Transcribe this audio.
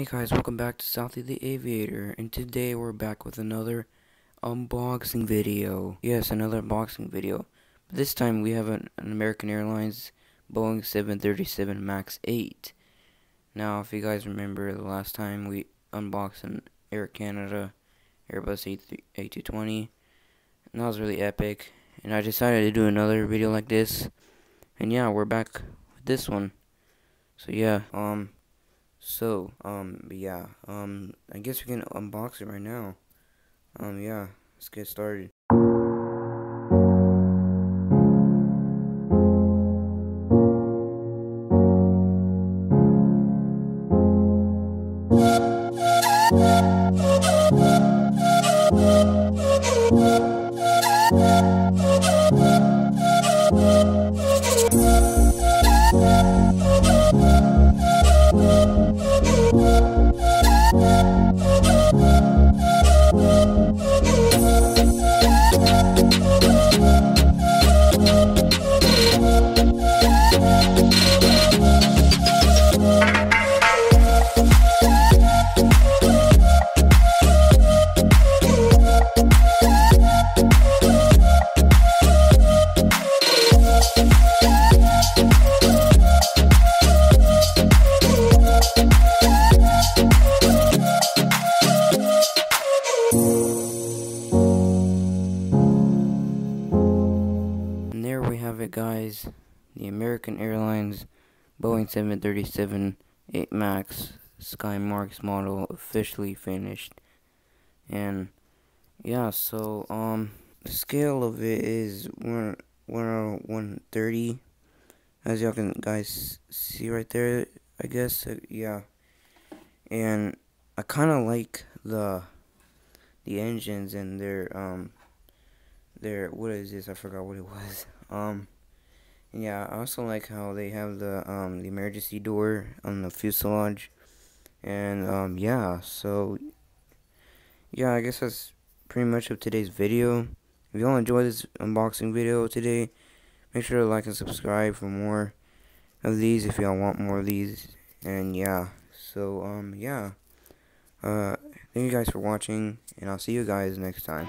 Hey guys, welcome back to Southy the Aviator, and today we're back with another unboxing video. Yes, another unboxing video. But this time we have an, an American Airlines Boeing 737 MAX 8. Now, if you guys remember the last time we unboxed an Air Canada Airbus A220, and that was really epic. And I decided to do another video like this, and yeah, we're back with this one. So yeah, um, so, um, yeah, um, I guess we can unbox it right now. Um, yeah, let's get started. We have it, guys. The American Airlines Boeing 737 8 Max Skymarks model officially finished. And yeah, so um, the scale of it is one one one thirty, as y'all can guys see right there. I guess uh, yeah, and I kind of like the the engines and their um their what is this? I forgot what it was. Um, yeah, I also like how they have the um the emergency door on the fuselage, and um yeah, so yeah, I guess that's pretty much of today's video. If y'all enjoyed this unboxing video today, make sure to like and subscribe for more of these if y'all want more of these. And yeah, so um yeah, uh, thank you guys for watching, and I'll see you guys next time.